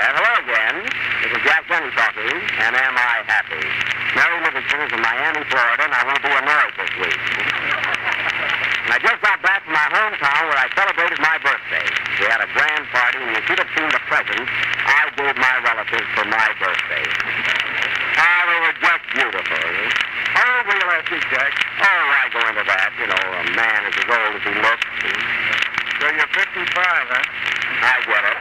Hello again. This is Jack Benny talking, and am I happy? Mary Livingstone is in Miami, Florida, and I won't be annoyed this week. and I just got back from my hometown where I celebrated my birthday. We had a grand party, and you should have seen the presents I gave my relatives for my birthday. Ah, they were just beautiful. Were you Jack? Oh, I go into that. You know, a man is as old as he looks. So you're 55, huh? I get it.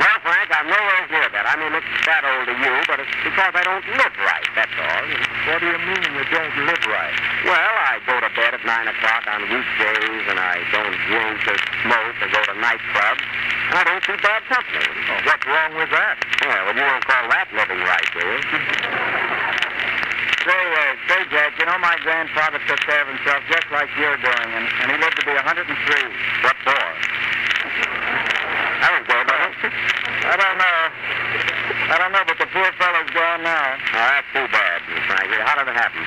Well, Frank, I'm nowhere near that. I mean, it's that old to you, but it's because I don't live right, that's all. What do you mean you don't live right? Well, I go to bed at 9 o'clock on weekdays, and I don't drink or smoke or go to nightclubs, and I don't see bad company. Oh, what's wrong with that? Yeah, well, you don't call that living right, do you? Say, uh, say, Jack, you know my grandfather took care of himself just like you're doing, and, and he lived to be 103. What for? That was good? I don't know. I don't know, but the poor fellow's gone now. Oh, that's too bad, Frankie. How did it happen?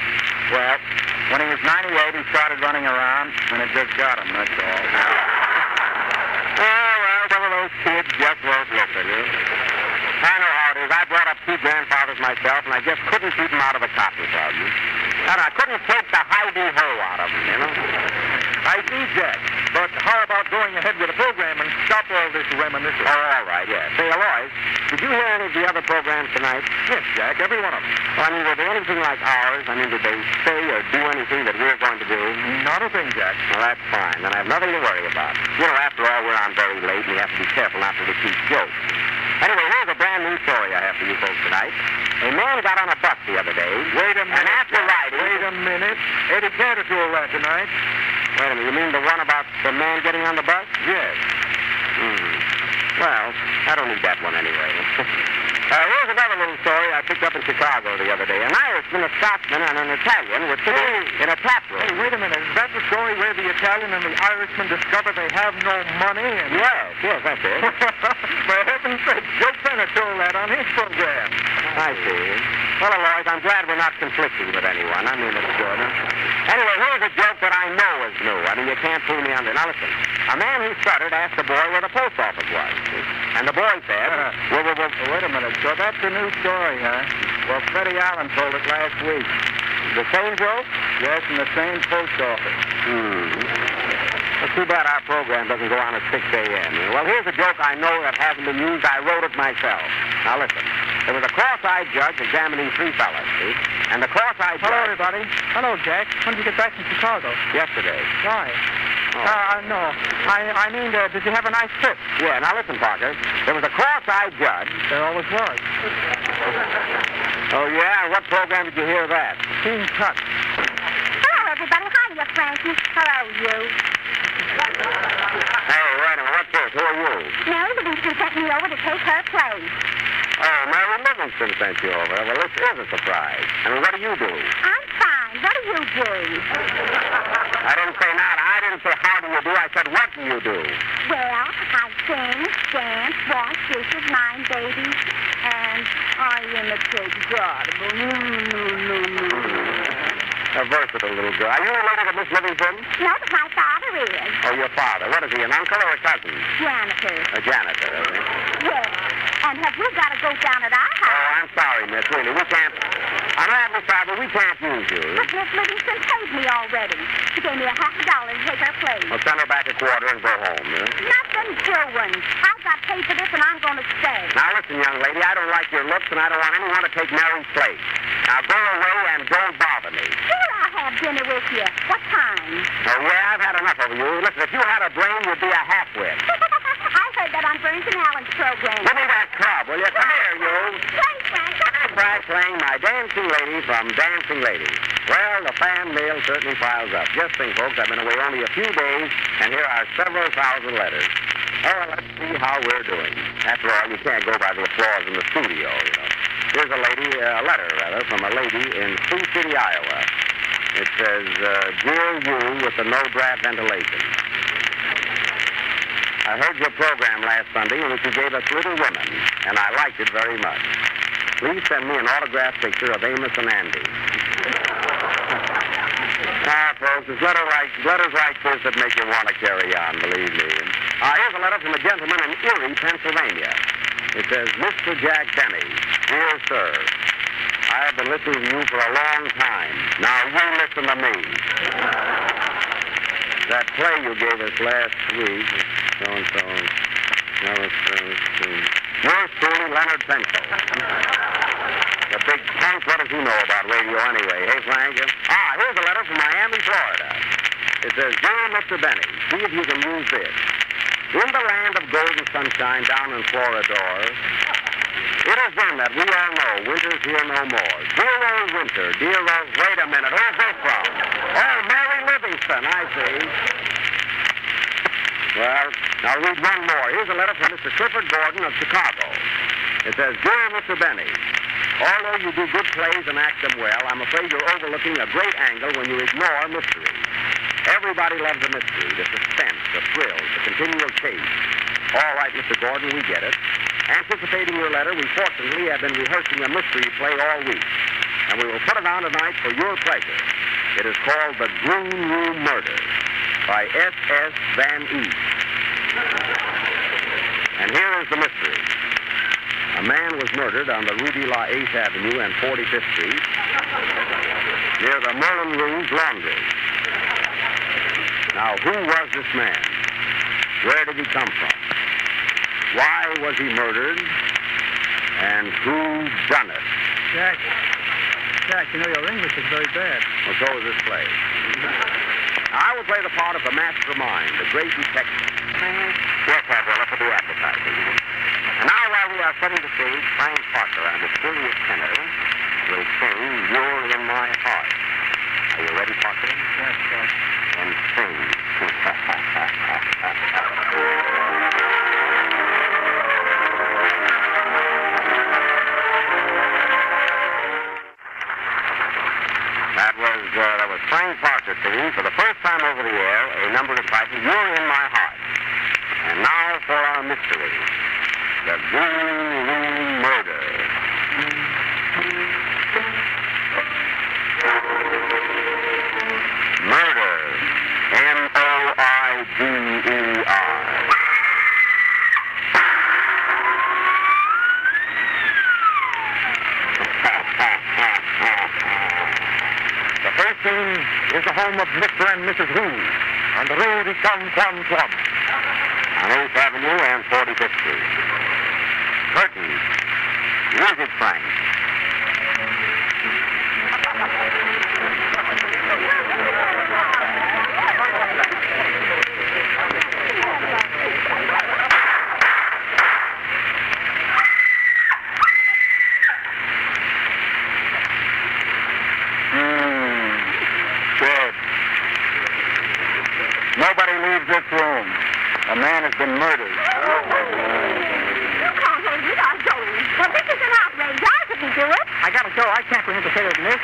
Well, when he was 98, he started running around, and it just got him, that's all. Oh, well, some of those kids just won't listen, you. I know how it is. I brought up two grandfathers myself, and I just couldn't keep them out of the cotton club. And I couldn't take the hidey-ho out of them, you know? I see, Jack. But how about going ahead with the program and stop all this reminiscing? Oh, all right, yes. Say, Alois, did you hear any of the other programs tonight? Yes, Jack, every one of them. Well, I mean, were they anything like ours? I mean, did they say or do anything that we're going to do? Not a thing, Jack. Well, that's fine. Then I have nothing to worry about. You know, after all, we're on very late, and we have to be careful not to repeat jokes. Anyway, here's a brand new story I have for you folks tonight. A man got on a bus the other day. Wait a minute. And after riding... Wait a minute. Eddie Cantor told that tonight. Wait a minute. You mean the one about the man getting on the bus? Yes. Hmm. Well, I don't need that one anyway. uh, here's another little story I picked up in Chicago the other day. An Irishman, a Scotsman, and an Italian were sitting in a tap room. Hey, wait a minute. Is that the story where the Italian and the Irishman discover they have no money? And... Yes, yes, that's it. Heaven's Joe Penner told that on his program. I see. Well, Alois, I'm glad we're not conflicting with anyone. I mean, it's good. Anyway, here's a joke that I know is new. I mean, you can't fool me on it. Now, listen. A man who stuttered asked the boy where the post office was. And the boy said, well, well, well, wait a minute. So that's a new story, huh? Well, Freddie Allen told it last week. the same joke? Yes, in the same post office. Hmm. It's too bad our program doesn't go on at 6 a.m. Well, here's a joke I know that hasn't been used. I wrote it myself. Now, listen. There was a cross-eyed judge examining three fellas, see? And the cross-eyed Hello, judge... everybody. Hello, Jack. When did you get back from Chicago? Yesterday. Why? Oh. Uh, no. I, I mean, uh, did you have a nice trip? Yeah, now listen, Parker. There was a cross-eyed judge. There always was. Oh, yeah? What program did you hear that? King Tut. Hello, everybody. Hiya, Frankie. Hello, you. Hey, wait a minute. What's this? Who are you? Mary Livingstone sent me over to take her place. Oh, Mary Livingstone sent you over. Well, this is a surprise. I mean, what do you do? I'm fine. What do you do? I didn't say not. I didn't say how do you do. I said what do you do? Well, I sing, dance, wash dishes, mind babies, and I imitate God. A versatile little girl. Are you related to Miss Livingstone? No, but my Oh, your father. What is he, an uncle or a cousin? Janitor. A janitor, is he? Yes. And have you got to go down at our oh, house? Oh. I'm sorry, miss. Really, we can't... I'm awfully sorry, but we can't use you. But Miss Livingstone paid me already. She gave me a half a dollar to take her place. Well, send her back a quarter and go home, yeah? Nothing doing. I paid for this, and I'm going to stay. Now, listen, young lady, I don't like your looks, and I don't want anyone to take Mary's place. Now, go away and don't bother me. Sure, I'll have dinner with you. What time? Oh, yeah, I've had enough of you. Listen, if you had a brain, you'd be a half-wit. I heard that on Burns and Allen's program. Give me that club, will you? Come here, you. Say, Frank, Frank playing my dancing lady from Dancing Lady. Well, the fan mail certainly piles up. Just think, folks, I've been away only a few days, and here are several thousand letters. Oh, let's see how we're doing. After all, you can't go by the applause in the studio, you know. Here's a lady, uh, a letter, rather, from a lady in Sioux City, Iowa. It says, uh, Dear you with the no draft ventilation. I heard your program last Sunday in which you gave us Little Women, and I liked it very much. Please send me an autographed picture of Amos and Andy. Ah, folks, it's like, letters like this that make you want to carry on, believe me. Uh, here's a letter from a gentleman in Erie, Pennsylvania. It says, Mr. Jack Benny, dear sir, I have been listening to you for a long time. Now you listen to me. That play you gave us last week, so and so, was so, so. Yours truly, Leonard Penco. The big punk, what does he know about radio anyway? Hey, Frank? Ah, here's a letter from Miami, Florida. It says, Dear Mr. Benny, see if you can use this. In the land of golden sunshine down in Floridor, it is then that we all know winter's here no more. Dear old winter, dear old... Wait a minute, who's this from? Oh, Mary Livingstone, I see. Well, now read one more. Here's a letter from Mr. Clifford Gordon of Chicago. It says, Dear Mr. Benny, although you do good plays and act them well, I'm afraid you're overlooking a great angle when you ignore mystery. Everybody loves a mystery, the suspense, the thrills, the continual chase. All right, Mr. Gordon, we get it. Anticipating your letter, we fortunately have been rehearsing a mystery play all week, and we will put it on tonight for your pleasure. It is called The Green Room Murder by S.S. Van East. And here is the mystery. A man was murdered on the de la 8th Avenue and 45th Street near the Merlin Rouge Laundry. Now, who was this man? Where did he come from? Why was he murdered? And who done it? Jack, Jack, you know your English is very bad. Well, so is this play. I will play the part of the mastermind, the great detective. Yes, Adela, for the advertising. And now, while we are setting the stage, Frank Parker, our mysterious tenor, will sing You're in My Heart. Are you ready, Parker? Yes, Jack. And sing. That was uh, that was Frank Parker singing for the first time over the air a number entitled "You're in My Heart." And now for our mystery, the Green Room Murder. The first scene is the home of Mr. and Mrs. Wu on the Rue de Tom Tom Tom on 8th Avenue and 45th Street. Curtain. Music, Frank. Hmm. Good. Nobody this room. A man has been murdered. You can't hold it on, Joey. Well, this is an outrage. I couldn't do it. I gotta go. I can't interested in this.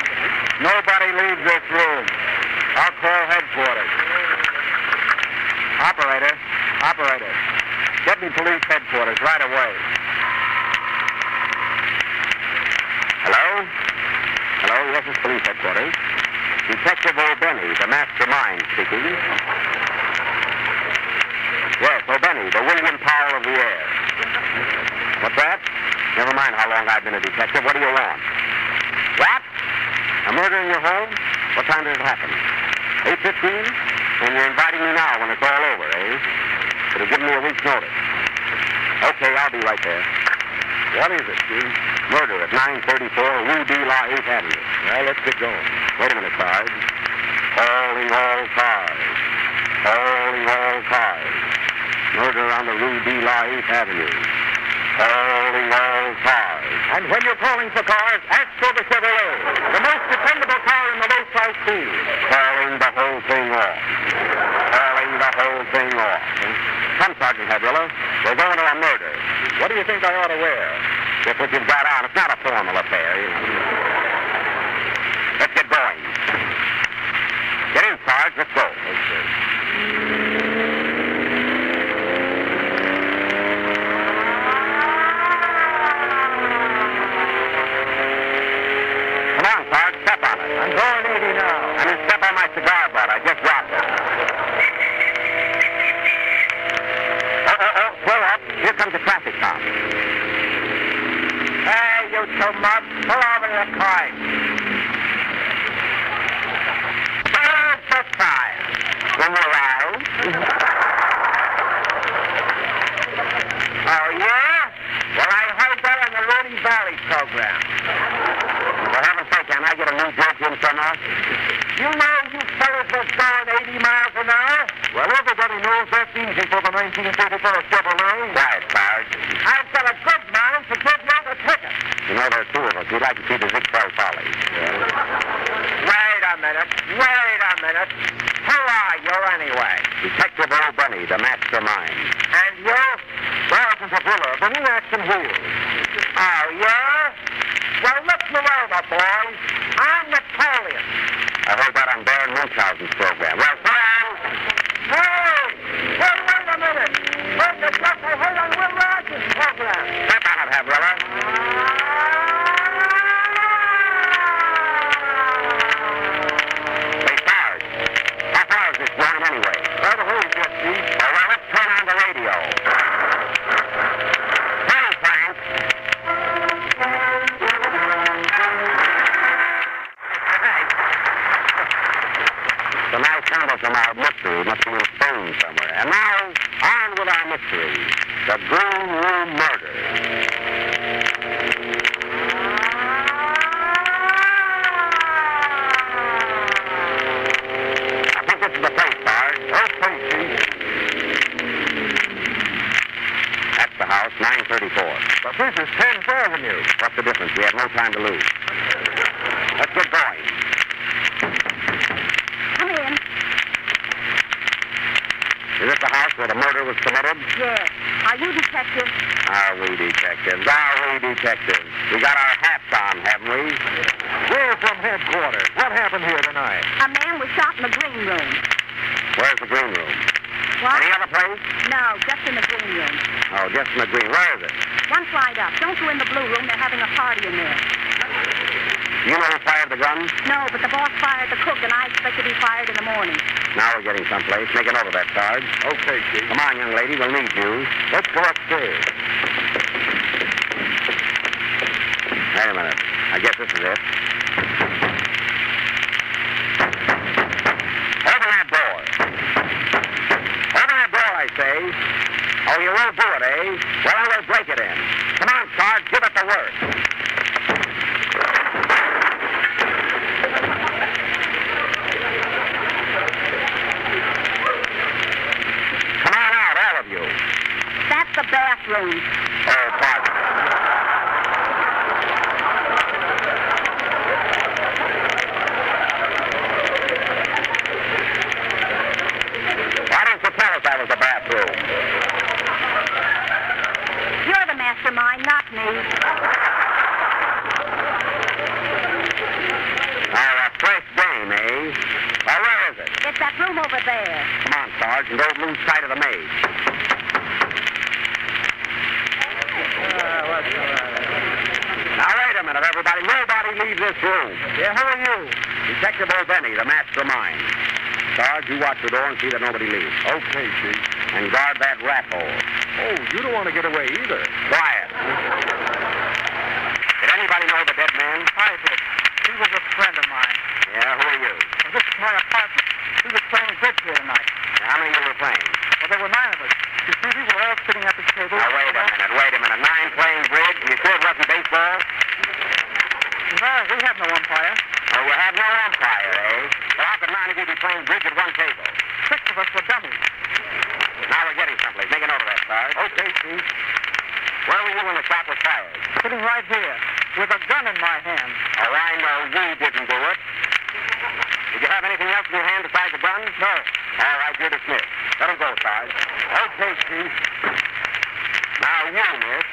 Nobody leaves this room. I'll call headquarters. Operator, operator, get me police headquarters right away. Hello? Hello, yes, it's police headquarters. Detective O'Benny, the mastermind speaking. Yes, O'Benny, the William Powell of the air. What's that? Never mind how long I've been a detective. What do you want? What? A murder in your home? What time did it happen? 8.15? And you're inviting me now when it's all over, eh? Could have given me a week's notice. Okay, I'll be right there. What is it, Steve? Murder at 934 Rue de la 8th Avenue. Well, let's get going. Wait a minute, Sarge. Calling all cars. Calling all cars. Murder on the Rue de la 8th Avenue. Calling all cars. And when you're calling for cars, ask for the Chevrolet, the most dependable car in the low price field. Calling the whole thing off. Calling the whole thing off. Come, Sergeant Havrilla. We're going to a murder. What do you think I ought to wear? Just what you've got on. It's not a formal affair, you know. Let's get going. Get in, Sarge. Let's go. Come on, Sarge. Step on it. I'm going 80 now. I mean, step on my cigar butt. I just dropped it. Oh, oh, oh. Slow up. Here comes the traffic cop. Hey, you two mobs. Pull over. Where's the fire? In your eyes? oh, yeah? Well, I heard that on the Rudy Vallee program. For heaven's sake, can I get a new joke in somewhere? You know you fellas was going 80 miles an hour? Well, everybody knows that's easy for the 1934 Chevrolet. Quiet, Sarge. I've got a good mind to give you the ticket. You know, there are two of us. We'd like to see the Ziegfeld Follies. Wait a minute. Wait a minute. Who are you anyway? Detective O'Benny, the mastermind. And you? Sergeant Havrilla, the new action wheels. Oh, yeah? Well, look me over, boys. I'm Napoleon. I heard that on Baron Munchausen's program. Well, Sam, Hey! Hey, wait a minute. Where's the stuff I heard on Will Rogers' program? step out of here, brother. Must be a phone somewhere. And now, on with our mystery. The Green Room Murder. I think this is the place, Sarge. Okay, Chief. That's the house, 934. But this is 10th Avenue. What's the difference? We have no time to lose. Let's get going. Come in. Is this the house murder was committed? Yes. Are you detectives? Are we detectives? Are we detectives? We got our hats on, haven't we? We're from headquarters. What happened here tonight? A man was shot in the green room. Where's the green room? What? Any other place? No, just in the green room. Oh, just in the green. Where is it? One flight up. Don't go in the blue room. They're having a party in there. You know who fired the gun? No, but the boss fired the cook, and I expect to be fired in the morning. Now we're getting someplace. Make a note of that, Sarge. Okay, Chief. Come on, young lady. We'll need you. Let's go upstairs. Wait a minute. I guess this is it. Open that door. Open that door, I say. Oh, you won't do it, eh? Well, I will break it in. Come on, Sarge. Give it the word. Come on out, all of you. That's the bathroom. Oh, pardon. Why didn't you tell us that was the bathroom? You're the mastermind, not me. Oh, a fresh game, eh? Well, where is it? It's that room over there. Come on, Sarge, and don't lose sight of the maid. Now, wait a minute, everybody. Nobody leave this room. Yeah, who are you? Detective O'Benny, the mastermind. Sarge, you watch the door and see that nobody leaves. Okay, Chief. And guard that rat hole. Oh, you don't want to get away either. Quiet. Did anybody know the dead man? I did. He was a friend of mine. Yeah, who are you? Well, this is my apartment. We were playing bridge here tonight. How many of you were playing? Well, there were nine of us. You see, we were all sitting at the table. Now, wait a minute, wait a minute. Nine playing bridge? You sure it wasn't baseball? No, we have no umpire. Oh, you have no umpire, eh? Well, I could nine of you be playing bridge at one table? Six of us were dummies. Now we're getting someplace. Make a note of that, Sarge. Okay, Chief. Where were you when the shot was fired? Sitting right here with a gun in my hand. Oh, I know you didn't do it. Did you have anything else in your hand besides a gun? No. All right, you're dismissed. Let him go, Sarge. Okay, Chief. Now, you, miss.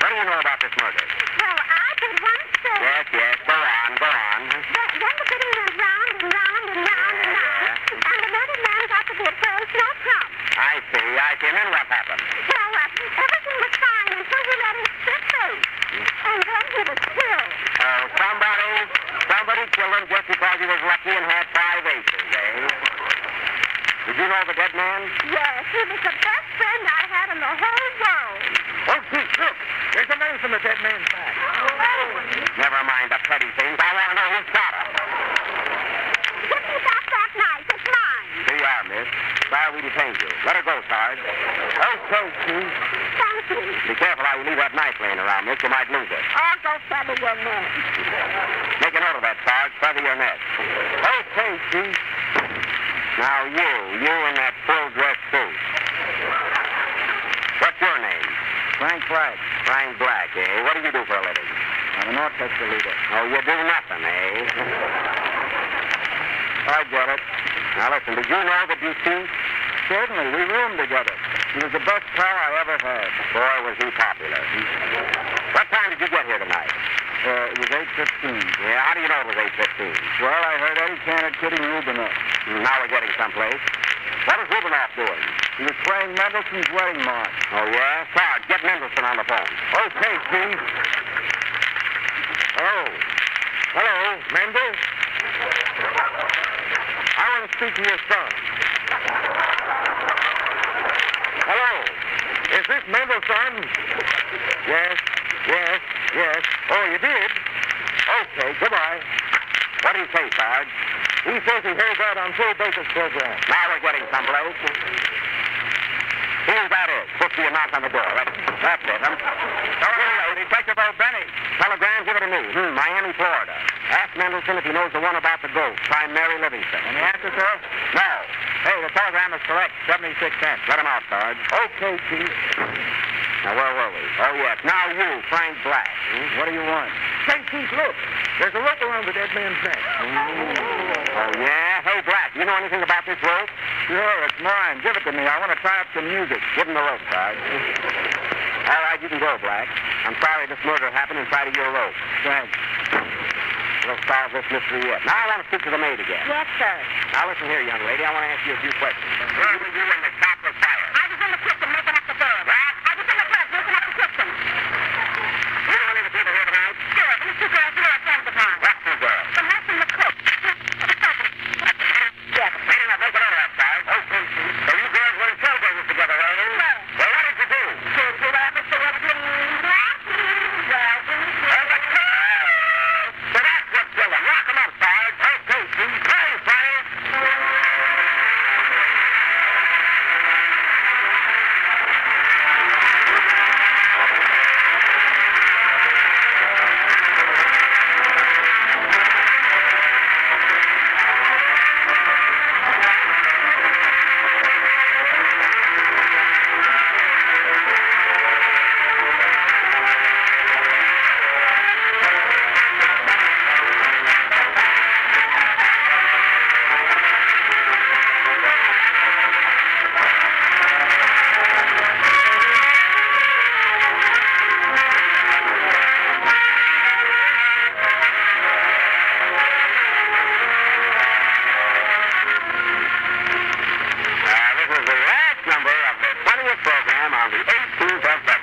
What do you know about this murder? Well, I did once say Yes, yes. Go on, go on. that when the bidding went round and round and round and round, and the murdered man got the bid first, no problem. I see, I see. And then what happened? Well, uh, everything was fine until we let him spit face. And then he was killed. Oh, somebody, somebody killed him just because he was lucky and had five aces, eh? Did you know the dead man? Yes, he was the best friend I had in the whole world. Oh, Chief, look. There's a man from the dead man's back? Never mind the petty things. I want to know who's got her. Give me back that knife. It's mine. Here you are, miss. Sorry we detained you. Let her go, Sarge. Okay, Chief. Thank you. Be careful how you leave that knife laying around, miss. You might lose it. I'll go feather your neck. Make a note of that, Sarge. Feather your net. Okay, Chief. Now you, you in that full dress suit. What's your name? Frank Black. Frank Black, eh? What do you do for a living? I'm an orchestra leader. Oh, you do nothing, eh? I get it. Now listen, did you know that you see? Certainly, we roomed together. He was the best pal I ever had. Boy, was he popular. What time did you get here tonight? Uh, it was 8.15. Yeah, how do you know it was 8.15? Well, I heard Eddie Cantor kidding Rubinoff. Now we're getting someplace. What is Rubinoff doing? He was playing Mendelssohn's Wedding March. Oh, yeah? Sarge, get Mendelssohn on the phone. Okay, Chief. Oh. Hello, Mendel? I want to speak to your son. Hello. Is this Mendelssohn? Yes, yes, yes. Oh, you did? Okay, goodbye. What do you say, Sarge? He says he heard that on Phil Baker's program. Now we're getting some someplace. Here's that is. Be a knock on the door. That's, that's it. Um, Telegram, Detective O'Benny. Telegram, give it to me. Hmm, Miami, Florida. Ask Mendelssohn if he knows the one about the ghost. Try Mary Livingstone. Any answer, sir? No. Hey, the telegram is correct. 76 cents. Let him out, Sarge. Okay, Chief. Now, where were we? Oh, yes. Now you, Frank Black. Hmm? What do you want? Say, Chief, look. There's a rope around the dead man's neck. Oh, yeah? Hey, Black, you know anything about this rope? Sure, it's mine. Give it to me. I want to try up some music. Give him the rope, Sarge. All right, you can go, Black. I'm sorry this murder happened inside of your rope. Thanks. We'll solve this mystery yet. Now I want to speak to the maid again. Yes, sir. Now listen here, young lady. I want to ask you a few questions. on the 8th of